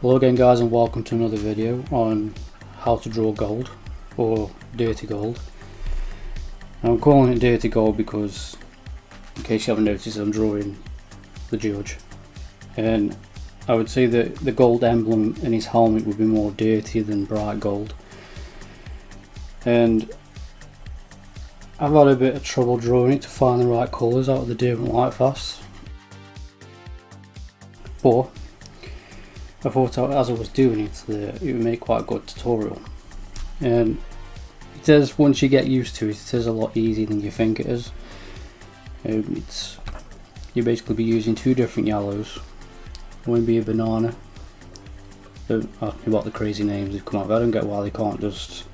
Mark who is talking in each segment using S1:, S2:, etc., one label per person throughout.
S1: Hello again guys and welcome to another video on how to draw gold or dirty gold. I'm calling it dirty gold because in case you haven't noticed I'm drawing the judge. And I would say that the gold emblem in his helmet would be more dirty than bright gold. And I've had a bit of trouble drawing it to find the right colours out of the different Lightfast but I thought as I was doing it that it would make quite a good tutorial. And it is once you get used to it it is a lot easier than you think it is. Um, it's you basically be using two different yellows. One be a banana. Don't ask me what the crazy names have come up I don't get why they can't just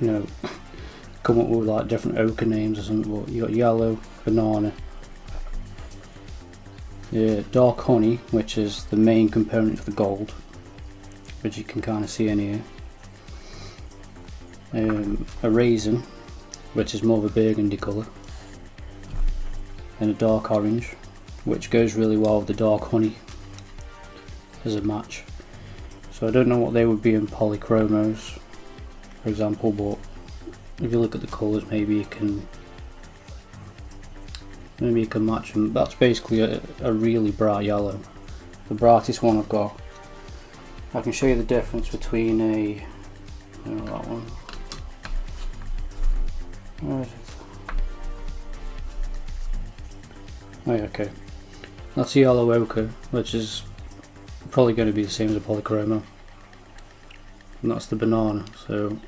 S1: you know come up with like different ochre names or something but you got yellow banana the dark honey which is the main component of the gold which you can kind of see in here. Um, a raisin which is more of a burgundy colour. And a dark orange which goes really well with the dark honey as a match. So I don't know what they would be in polychromos for example but if you look at the colours maybe you can maybe you can match them. That's basically a, a really bright yellow. The brightest one I've got. I can show you the difference between a know, that one? Where is it? Oh yeah, okay. That's a yellow ochre which is probably going to be the same as a polychroma. And that's the banana so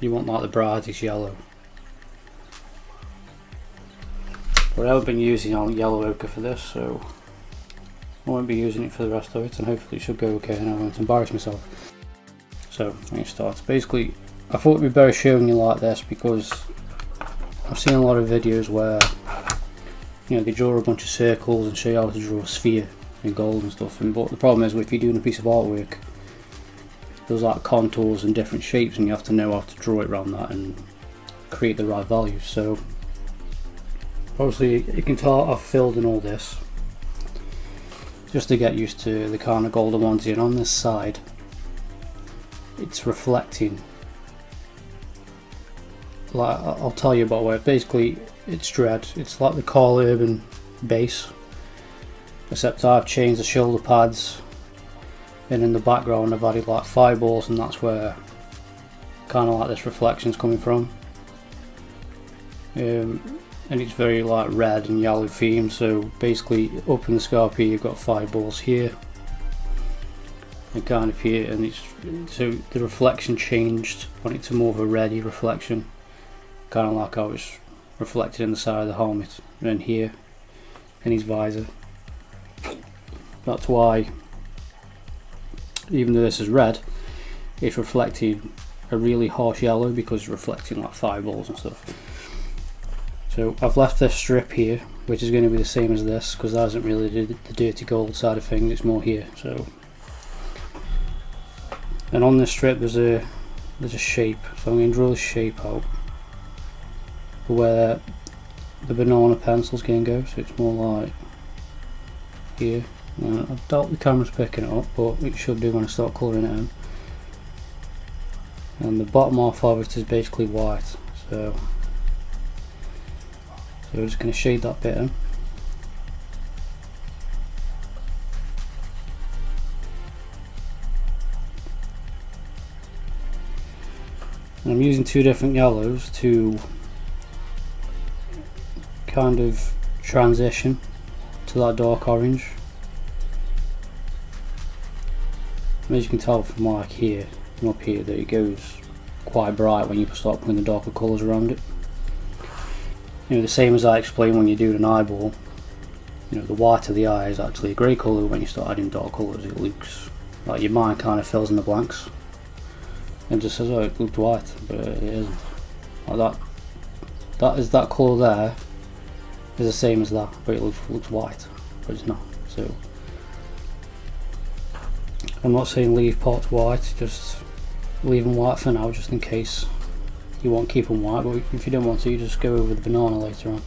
S1: you want like the brightest yellow But I haven't been using yellow ochre for this, so I won't be using it for the rest of it, and hopefully it should go okay, and I won't embarrass myself. So, let me start. Basically, I thought it'd be better showing you like this because I've seen a lot of videos where you know they draw a bunch of circles and show you how to draw a sphere in gold and stuff. And but the problem is, if you're doing a piece of artwork, there's like contours and different shapes, and you have to know how to draw it around that and create the right values. So obviously you can tell I've filled in all this. Just to get used to the kind of golden ones and on this side. It's reflecting. Like I'll tell you about where. Basically it's Dredd. It's like the Karl Urban base except I've changed the shoulder pads. And in the background I've added like fireballs and that's where kind of like this reflection is coming from. Um, and it's very like red and yellow theme so basically up in the Scarpia you've got fireballs here and kind of here and it's so the reflection changed. It to more of a reddy reflection kind of like I was reflected in the side of the helmet and here in his visor. That's why even though this is red it's reflecting a really harsh yellow because it's reflecting like fireballs and stuff so I've left this strip here, which is going to be the same as this, because that isn't really the, the dirty gold side of things, it's more here. So, And on this strip there's a there's a shape, so I'm going to draw the shape out where the banana pencil's going to go, so it's more like here. Now, I doubt the camera's picking it up, but it should do when I start colouring it in. And the bottom half of it is basically white, so so we're just going to shade that bit in. And I'm using two different yellows to kind of transition to that dark orange. as you can tell from like here, from up here, that it goes quite bright when you start putting the darker colours around it you know the same as I explained when you do an eyeball. You know the white of the eye is actually a grey colour when you start adding dark colours it looks like your mind kind of fills in the blanks and just says oh it looked white but it isn't. Like that that is that colour there is the same as that but it looks, looks white but it's not so. I'm not saying leave pots white just leave them white for now just in case you want keep them white, but if you don't want to, you just go over the banana later on.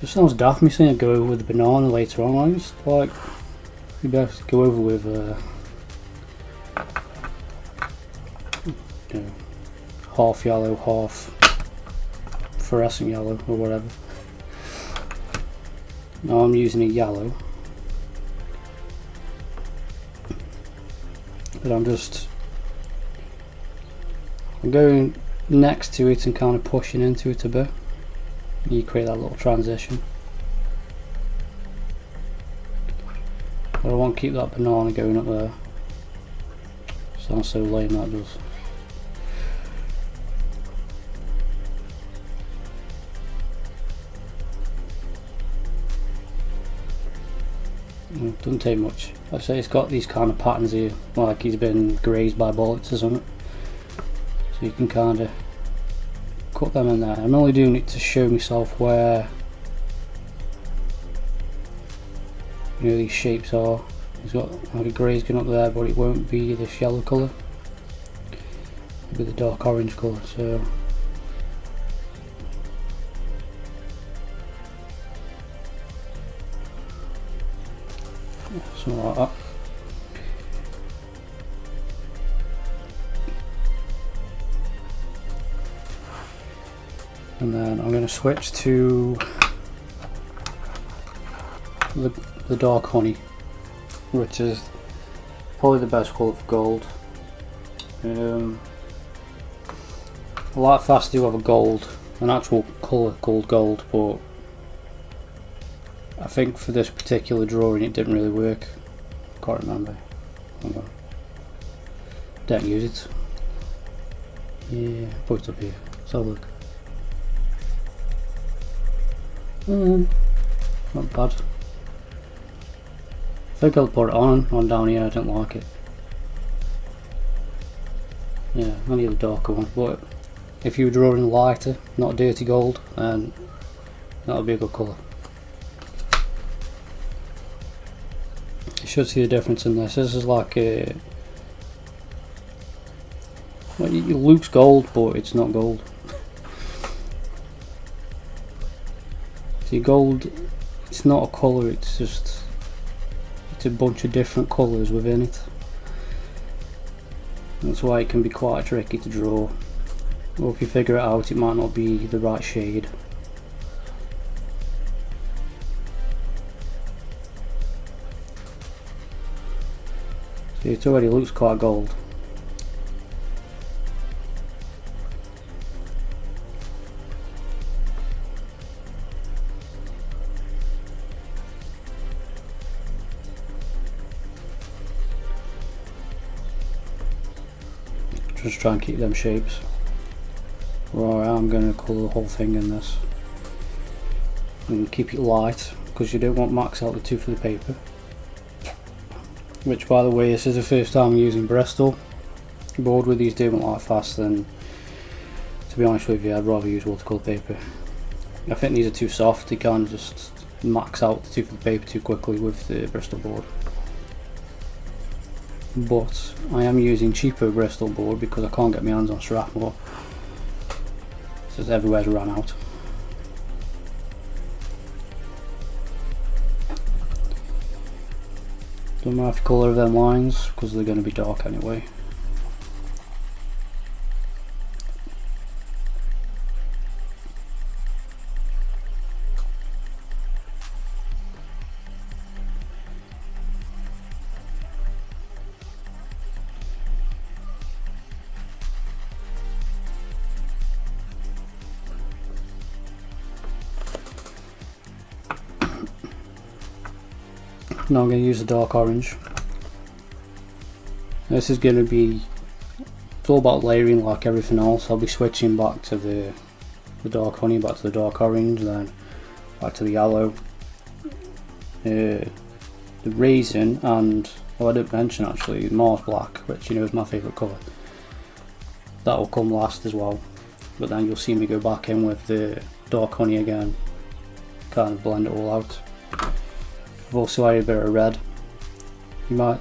S1: Just sounds daft me saying go over with the banana later on. I just like you best go over with uh, you know, half yellow, half fluorescent yellow or whatever. Now I'm using a yellow. But I'm just I'm going next to it and kind of pushing into it a bit. You create that little transition. But I want to keep that banana going up there. Sounds so lame that does. Mm, doesn't take much. I say it's got these kind of patterns here, like he's been grazed by bullets or something. So you can kind of cut them in there. I'm only doing it to show myself where you know these shapes are. It's got like a grey's going up there, but it won't be this yellow colour. It'll be the dark orange colour. So something like that. And then I'm going to switch to the, the dark honey, which is probably the best colour for gold. Um, a lot faster to have a gold, an actual colour called gold, but I think for this particular drawing it didn't really work. Can't remember. Don't use it. Yeah, put it up here. So look. Um, not bad. I think I'll put it on, on down here, I don't like it. Yeah, I need a darker one, but if you were drawing lighter, not dirty gold, then that would be a good colour. You should see the difference in this. This is like a... Well, it looks gold, but it's not gold. See, gold, it's not a colour, it's just, it's a bunch of different colours within it. That's why it can be quite tricky to draw. Or if you figure it out, it might not be the right shade. See, it already looks quite gold. Try and keep them shapes. Right, I'm going to colour the whole thing in this. And keep it light, because you don't want max out the tooth of the paper. Which by the way, this is the first time I'm using Bristol. Board with these doing Lightfast then to be honest with you, I'd rather use watercolour paper. I think these are too soft, you can't just max out the tooth of the paper too quickly with the Bristol board but I am using cheaper Bristol board because I can't get my hands on Strathmore since everywhere's run out. Don't matter the colour of them lines because they're going to be dark anyway. I'm going to use the dark orange. This is going to be it's all about layering like everything else. I'll be switching back to the the dark honey, back to the dark orange, then back to the yellow. Uh, the raisin and oh I didn't mention actually Mars black, which you know is my favourite colour. That will come last as well. But then you'll see me go back in with the dark honey again, kind of blend it all out. I've also added a bit of red. You might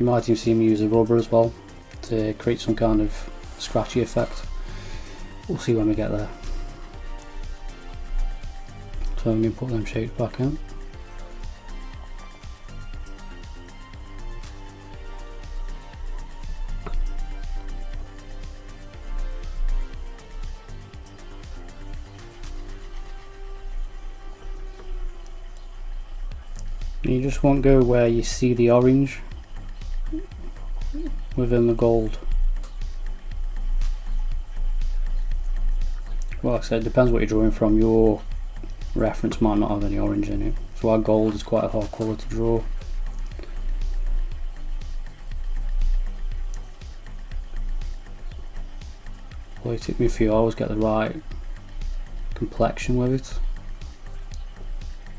S1: you might even see me use a rubber as well to create some kind of scratchy effect. We'll see when we get there. So I'm going to put them shapes back in. You just won't go where you see the orange within the gold. Well, like I said, it depends what you're drawing from. Your reference might not have any orange in it. So our gold is quite a hard colour to draw. Well, it took me a few hours to get the right complexion with it.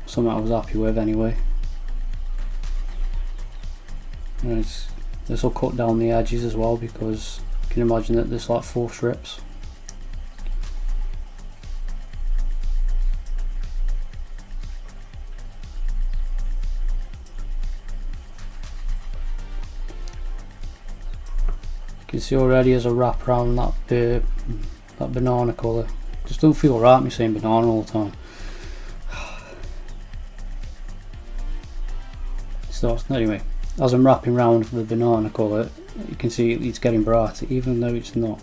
S1: Something I was happy with anyway. This will cut down the edges as well because you can imagine that there's like four strips. You can see already as a wrap around that uh, that banana colour. Just don't feel right me saying banana all the time. So anyway, as I'm wrapping around the banana colour, you can see it's getting brighter even though it's not.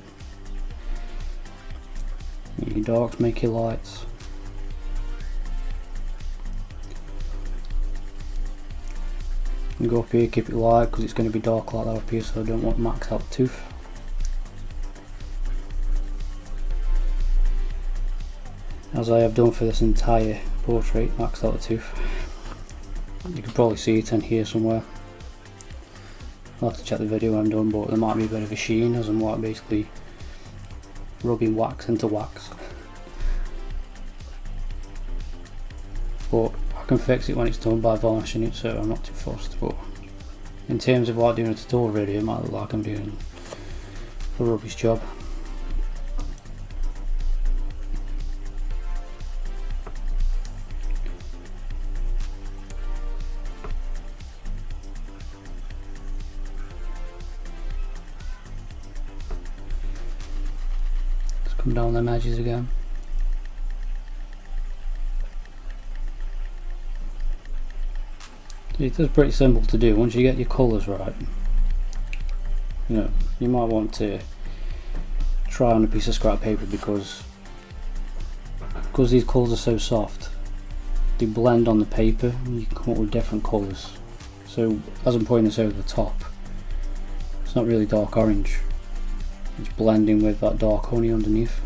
S1: Your darks make your lights. and go up here keep it light because it's going to be dark like that up here so I don't want max out tooth as I have done for this entire portrait max out the tooth you can probably see it in here somewhere I'll have to check the video when I'm done but there might be a bit of a sheen as I'm like basically rubbing wax into wax. But I can fix it when it's done by varnishing it so I'm not too fussed but in terms of like doing a tutorial video it might look like I'm doing a rubbish job down them edges again It is pretty simple to do. Once you get your colours right. You know, you might want to try on a piece of scrap paper because because these colours are so soft they blend on the paper and you can come up with different colours. So as I'm putting this over the top it's not really dark orange. It's blending with that dark honey underneath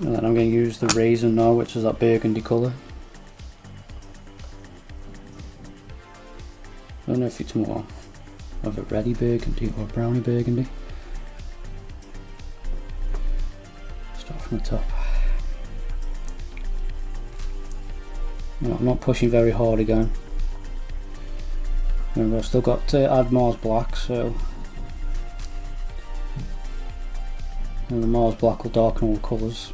S1: and then I'm going to use the raisin now which is that burgundy colour. I don't know if it's more of a reddy burgundy or browny burgundy. Start from the top. I'm not pushing very hard again. Remember I've still got uh, to add Mars Black so. And the Mars Black will darken all the colours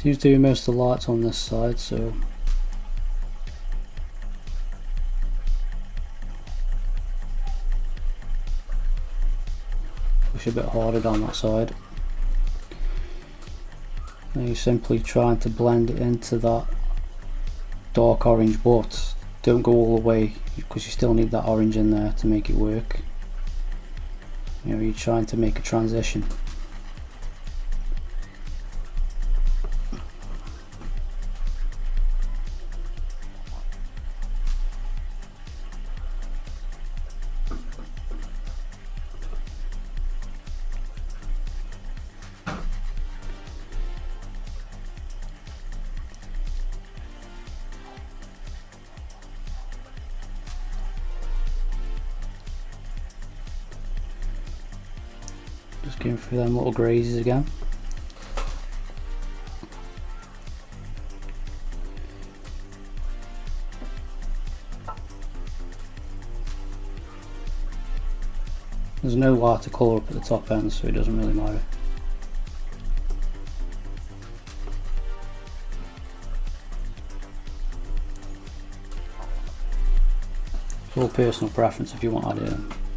S1: Seems to be most of the lights on this side, so push a bit harder down that side. And you're simply trying to blend it into that dark orange, but don't go all the way because you still need that orange in there to make it work. You know, you're trying to make a transition. Through them little grazes again. there's no lighter colour up at the top end so it doesn't really matter. It's all personal preference if you want to add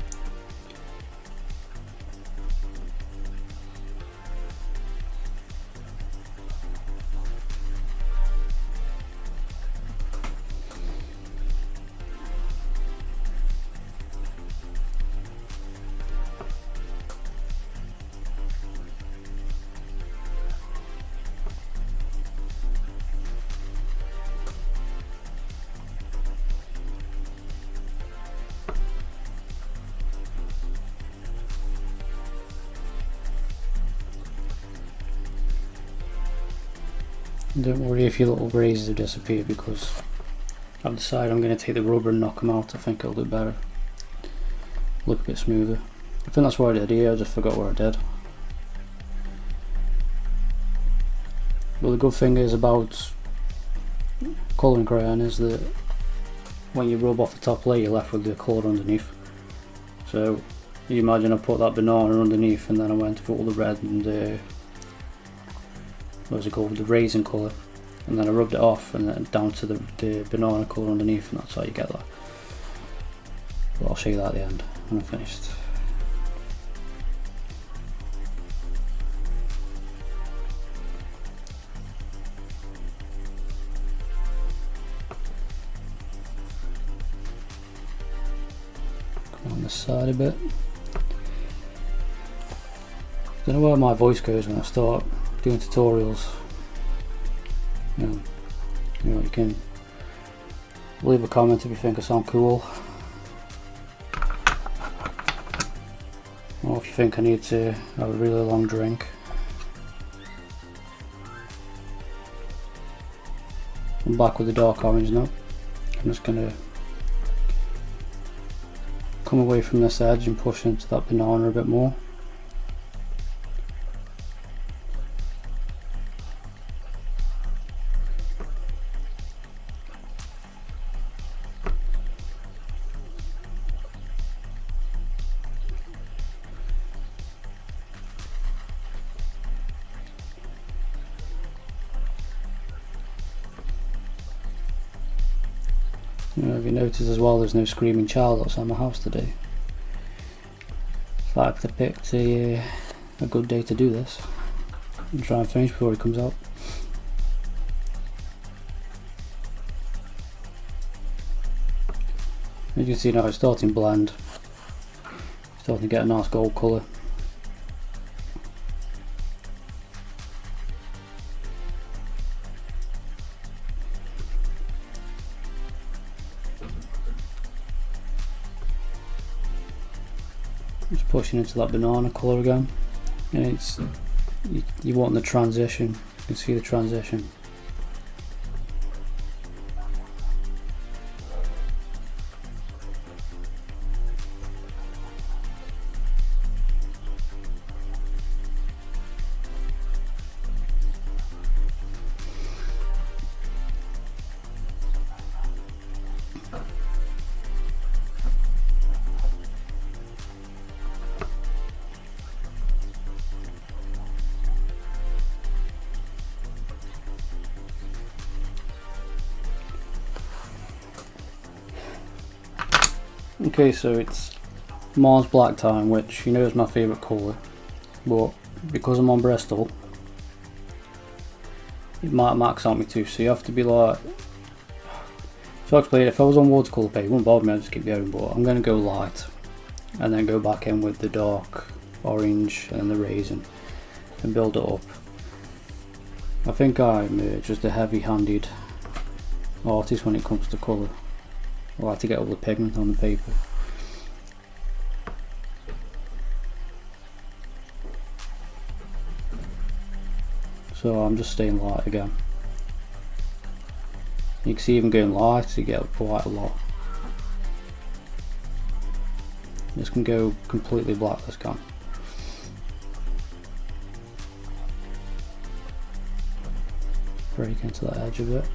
S1: Don't worry if your little grazes have disappeared because I've decided I'm going to take the rubber and knock them out. I think it'll do better. Look a bit smoother. I think that's what I did here, I just forgot what I did. Well the good thing is about colouring crayon is that when you rub off the top layer you're left with the colour underneath. So you imagine I put that banana underneath and then I went for all the red and uh, was it called, the raisin colour and then I rubbed it off and then down to the, the banana colour underneath and that's how you get that. But I'll show you that at the end when I'm finished. Come on the side a bit. Don't know where my voice goes when I start doing tutorials. You know, you, know, you can leave a comment if you think I sound cool. Or if you think I need to have a really long drink. I'm back with the dark orange now. I'm just gonna come away from this edge and push into that banana a bit more. You know, if you notice as well, there's no screaming child outside my house today. So I picked a, uh, a good day to do this and try and finish before he comes out. As you can see now it's starting blend, starting to get a nice gold colour. Pushing into that banana colour again. And it's, you, you want the transition, you can see the transition. Okay, so it's Mars Black Time, which you know is my favourite colour, but because I'm on Bristol, it might max out me too, so you have to be like... So I explain, if I was on watercolour paper, it wouldn't bother me, I'd just keep going, but I'm going to go light, and then go back in with the dark orange and the raisin, and build it up. I think I'm uh, just a heavy-handed artist when it comes to colour. I like to get all the pigment on the paper. So I'm just staying light again. You can see even going light you get quite a lot. This can go completely black this can. Break into that edge a bit.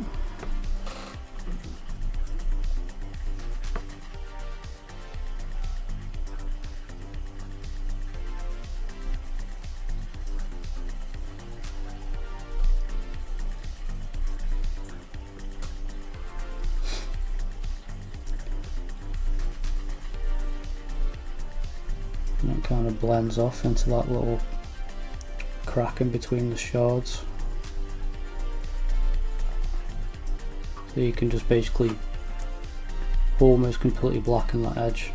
S1: And kind of blends off into that little crack in between the shards. So you can just basically almost completely blacken that edge.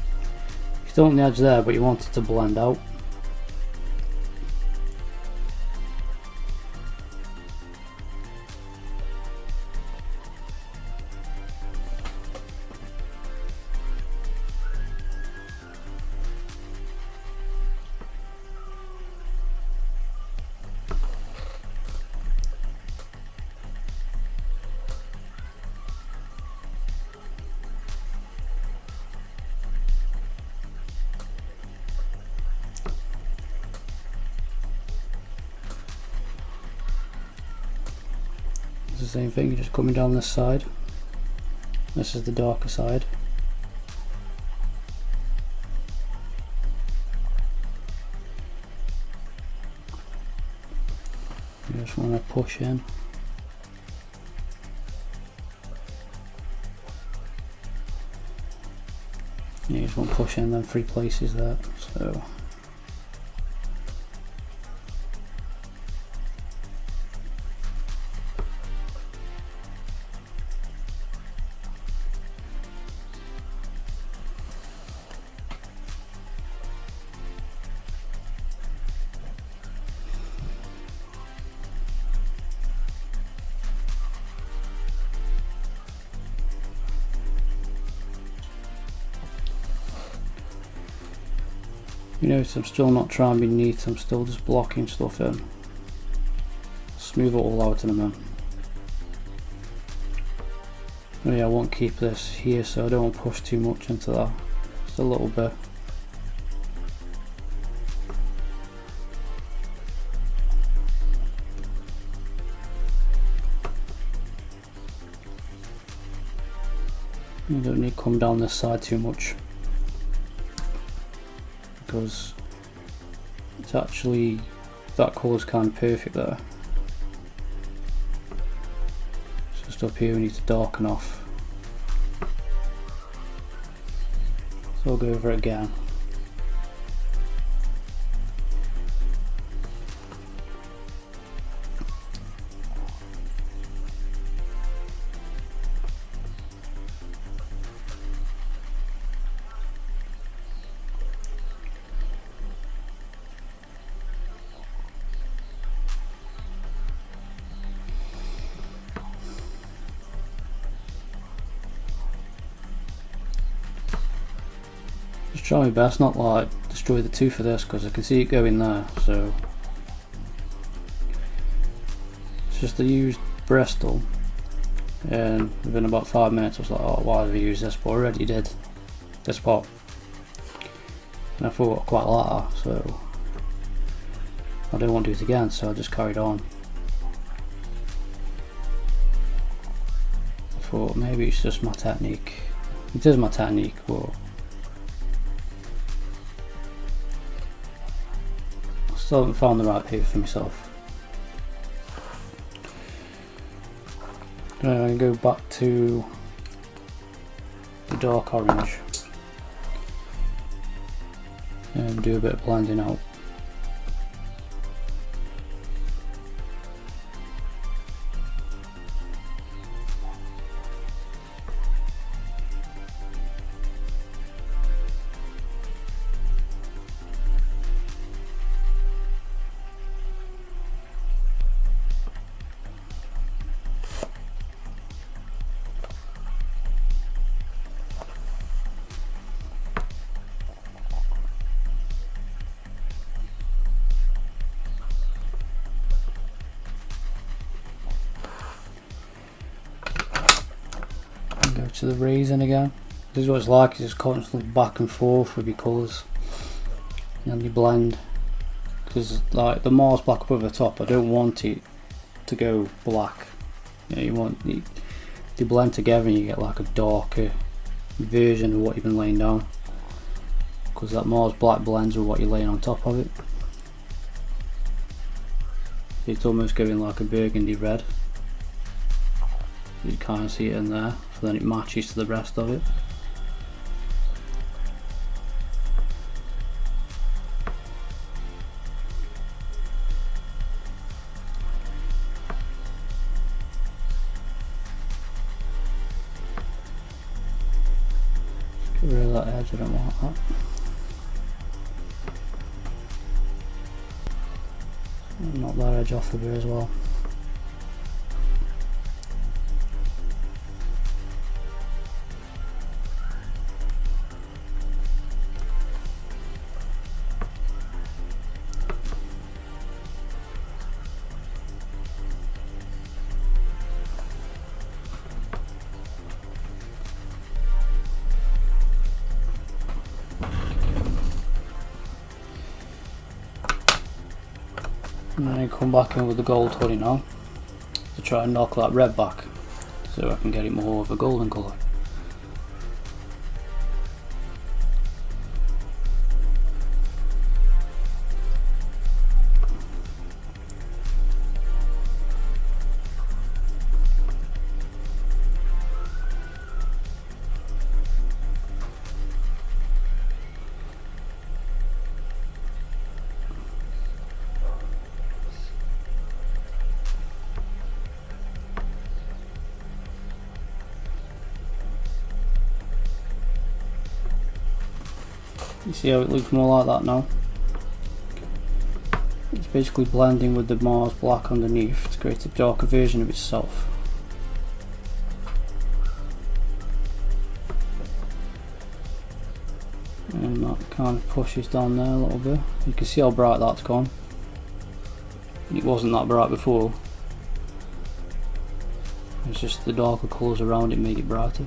S1: You don't want the edge there but you want it to blend out coming down this side. This is the darker side. You just want to push in. You just want to push in them three places there. So Notice I'm still not trying to be neat, I'm still just blocking stuff in. Smooth it all out in a minute. Oh yeah, I won't keep this here so I don't push too much into that. Just a little bit. You don't need to come down this side too much because it's actually that colour's kind of perfect there. It's just up here we need to darken off. So I'll go over it again. Try my best not like destroy the tooth of this because I can see it going there so. It's just I used Bristol and within about five minutes I was like oh why have I used this? But I already did this part. And I thought quite like that so. I didn't want to do it again so I just carried on. I thought maybe it's just my technique. It is my technique but Still haven't found the right paper for myself. Going to go back to the dark orange and do a bit of blending out. To the raisin again. This is what it's like, it's just constantly back and forth with your colours and your blend. Because like the Mars black above the top, I don't want it to go black. You, know, you want it, they blend together and you get like a darker version of what you've been laying down. Because that Mars black blends with what you're laying on top of it. It's almost going like a burgundy red. You can't see it in there, so then it matches to the rest of it. Get rid of that edge, I don't want that. Not that edge off of here as well. Come in with the gold hoodie now to try and knock that red back so I can get it more of a golden colour. You see how it looks more like that now? It's basically blending with the Mars black underneath to create a darker version of itself. And that kind of pushes down there a little bit. You can see how bright that's gone. It wasn't that bright before. It's just the darker colours around it made it brighter.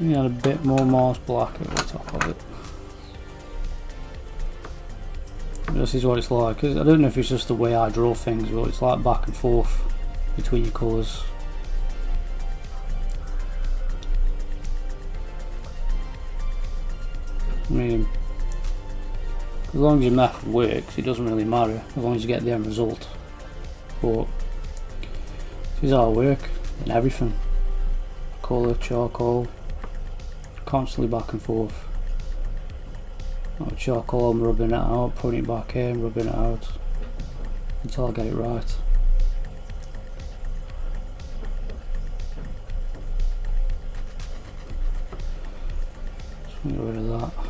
S1: We add a bit more Mars black over the top of it. This is what it's like. I don't know if it's just the way I draw things, but it's like back and forth between your colours. I mean, as long as your method works, it doesn't really matter, as long as you get the end result. But, this is I work and everything. Colour, charcoal, constantly back and forth. Oh, charcoal, I'm rubbing it out, putting it back in, rubbing it out until I get it right. Get rid of that.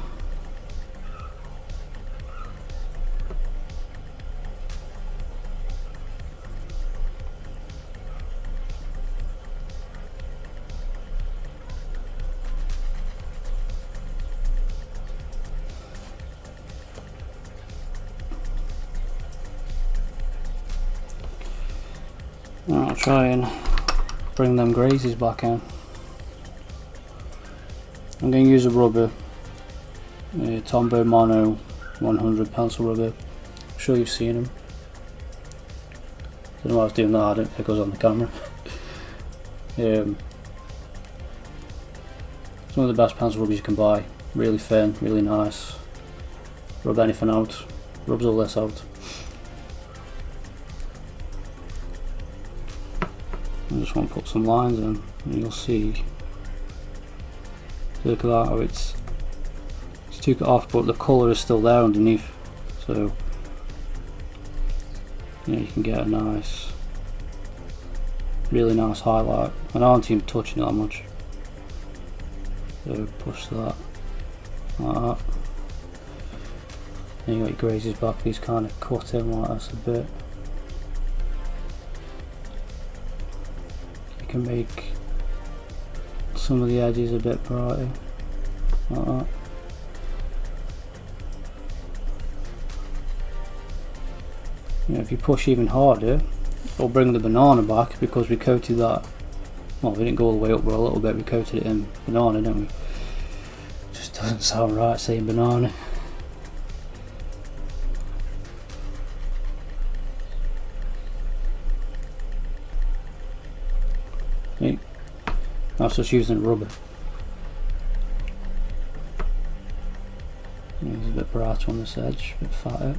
S1: Try and bring them grazes back in. I'm going to use a rubber, a Tombow Mono 100 pencil rubber. I'm sure you've seen them. Don't know why I was doing that, I didn't think I was on the camera. um, it's one of the best pencil rubbers you can buy. Really thin, really nice. Rub anything out, rubs all this out. I just want to put some lines in and you'll see. Look at that how it's just took it off but the colour is still there underneath so yeah, you can get a nice really nice highlight. And I aren't even touching it that much. So push that like that. And you got your grazes back these kind of cut in like this a bit can make some of the edges a bit brighter. Like that. You know, if you push even harder it'll bring the banana back because we coated that well we didn't go all the way up but a little bit we coated it in banana didn't we? Just doesn't sound right saying banana I was just using rubber. It's a bit bright on this edge, a bit fatter.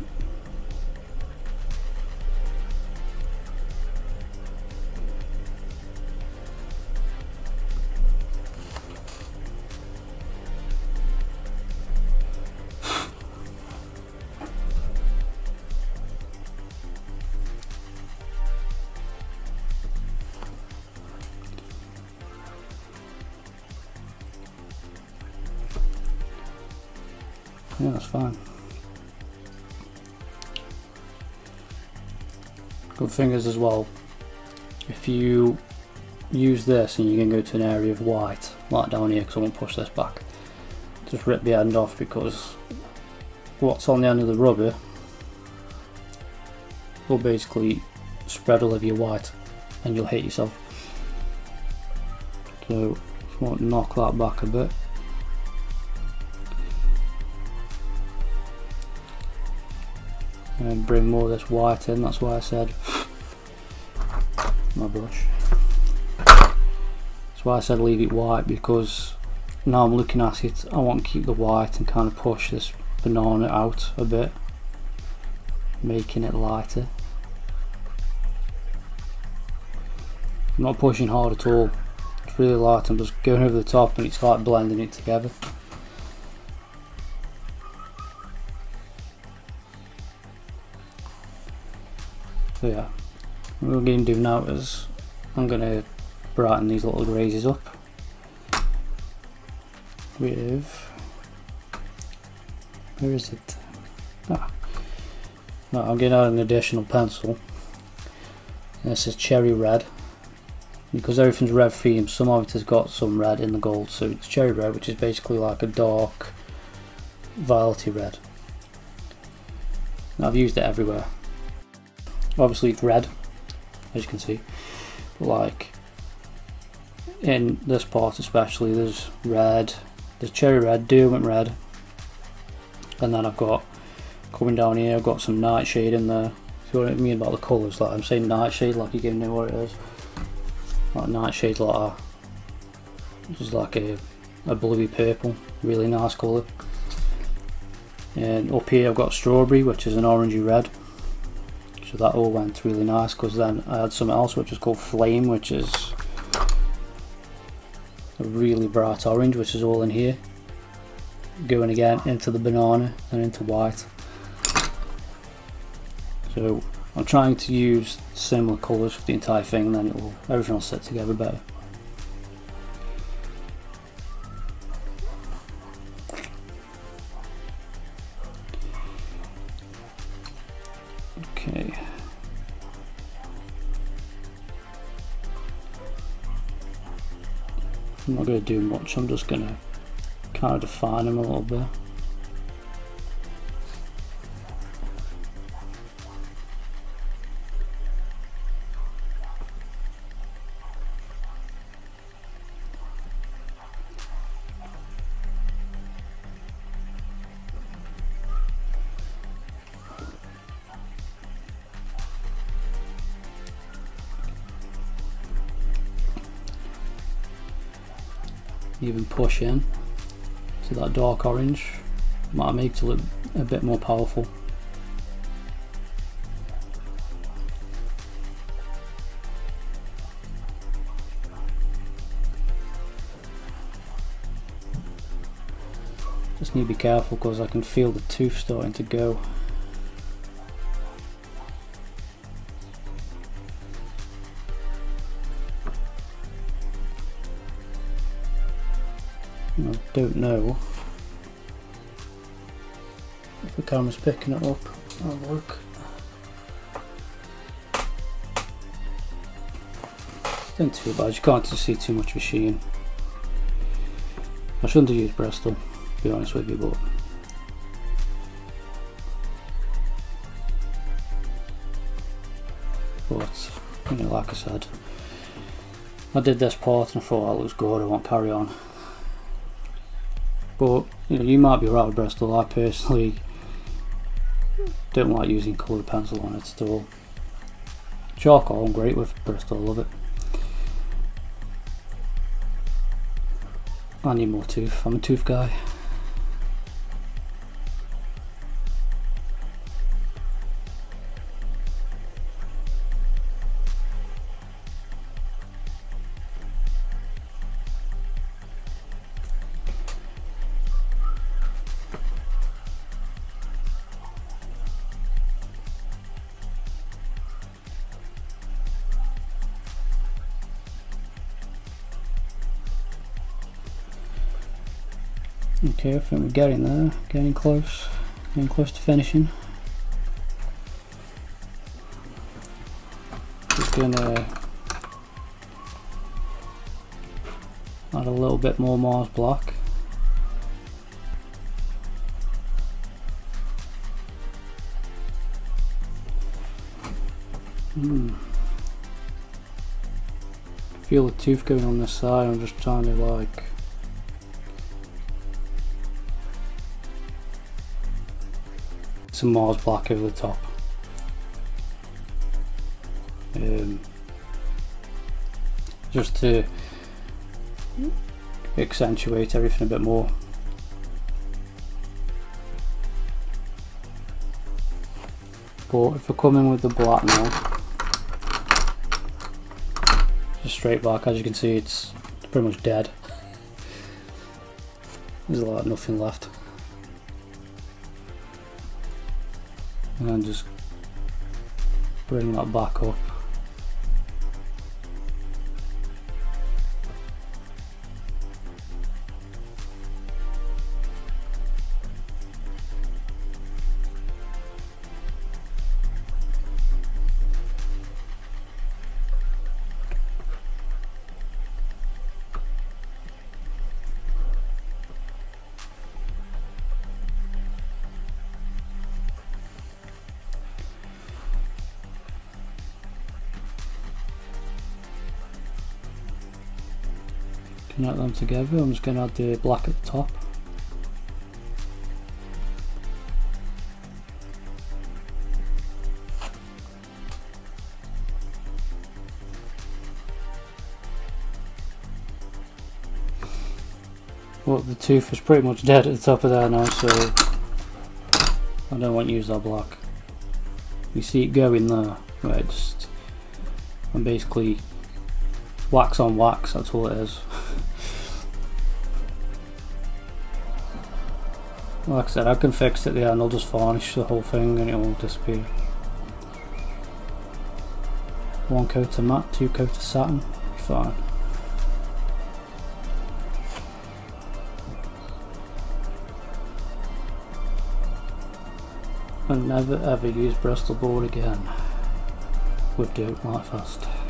S1: Yeah, that's fine. Good thing is as well, if you use this and you can go to an area of white, like down here because I won't push this back, just rip the end off because what's on the end of the rubber will basically spread all of your white and you'll hit yourself. So just want to knock that back a bit. And bring more of this white in, that's why I said my brush. That's why I said leave it white because now I'm looking at it I want to keep the white and kind of push this banana out a bit making it lighter. I'm not pushing hard at all. It's really light I'm just going over the top and it's like blending it together so yeah. What we're going to do now is I'm going to brighten these little grazes up with where is it? Ah. no, I'm getting out an additional pencil. This is cherry red. Because everything's red theme some of it has got some red in the gold so it's cherry red which is basically like a dark violety red. I've used it everywhere obviously it's red as you can see but like in this part especially there's red there's cherry red, diamond red, and then I've got coming down here I've got some nightshade in there. If you know what I mean about the colours, like I'm saying nightshade like you give know what it is. Like nightshade like a just like a, a bluey purple, really nice colour. And up here I've got strawberry which is an orangey red. So that all went really nice because then I had something else which is called flame which is a really bright orange which is all in here. Going again into the banana and into white. So I'm trying to use similar colours for the entire thing and then it will everything will sit together better Do much, I'm just going to kind of define them a little bit. Push in. To that dark orange? Might make it look a bit more powerful. Just need to be careful because I can feel the tooth starting to go don't know if the camera's picking it up. A look. Not too bad, you can't see too much machine. I shouldn't have used Bristol, to be honest with you, but but you know, like I said, I did this part and I thought that looks good, I won't carry on. But you know, you might be right with Bristol. I personally don't like using coloured pencil on it at all. Charcoal, I'm great with Bristol, love it. I need more tooth, I'm a tooth guy. Okay, I think we're getting there, getting close, getting close to finishing. Just gonna add a little bit more Mars black. Hmm. Feel the tooth going on this side, I'm just trying to like some Mars black over the top. Um, just to accentuate everything a bit more. But if we're coming with the black now, just straight back, as you can see it's pretty much dead. There's a like nothing left. And then just bring that back up. Them together. I'm just going to add the black at the top. Well, the tooth is pretty much dead at the top of there now, so I don't want to use that black. You see it going there, right, just, I'm basically wax on wax, that's all it is. Like I said, I can fix it there and I'll just varnish the whole thing and it will disappear. One coat of matte, two coat of satin, fine. And never ever use Bristol board again with Derwent Lightfast.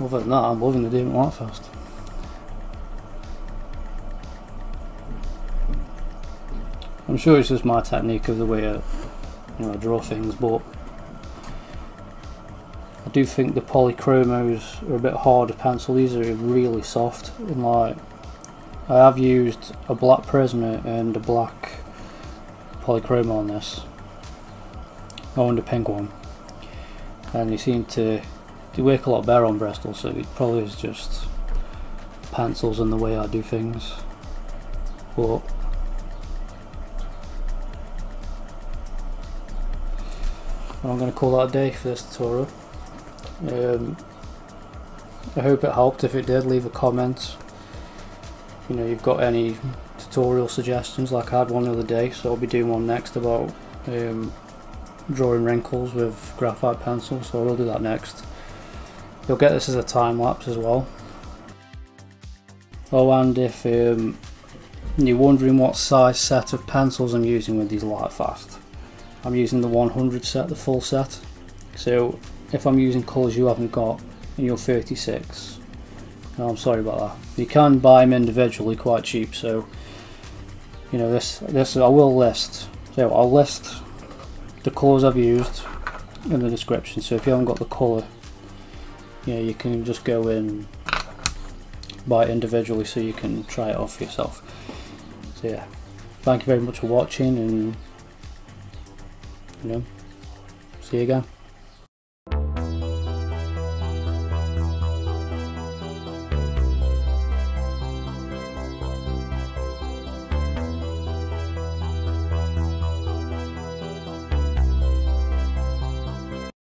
S1: Other than that, I'm loving the Derwent Lightfast. I'm sure it's just my technique of the way I, you know, I draw things, but I do think the polychromos are a bit harder pencil. These are really soft and like I have used a black Prisma and a black polychroma on this. Oh, and a pink one, and they seem to they work a lot better on Bristol, so it probably is just pencils and the way I do things. But I'm going to call that a day for this tutorial. Um, I hope it helped. If it did, leave a comment. You know, you've got any tutorial suggestions, like I had one the other day, so I'll be doing one next about um, drawing wrinkles with graphite pencil, so I will do that next. You'll get this as a time lapse as well. Oh and if um, you're wondering what size set of pencils I'm using with these Lightfast, I'm using the 100 set, the full set. So if I'm using colours you haven't got and you're 36, no, I'm sorry about that. You can buy them individually quite cheap, so you know this. This I will list. So I'll list the colours I've used in the description. So if you haven't got the colour yeah, you can just go in buy it individually so you can try it off yourself. So yeah, thank you very much for watching and you know, see you again.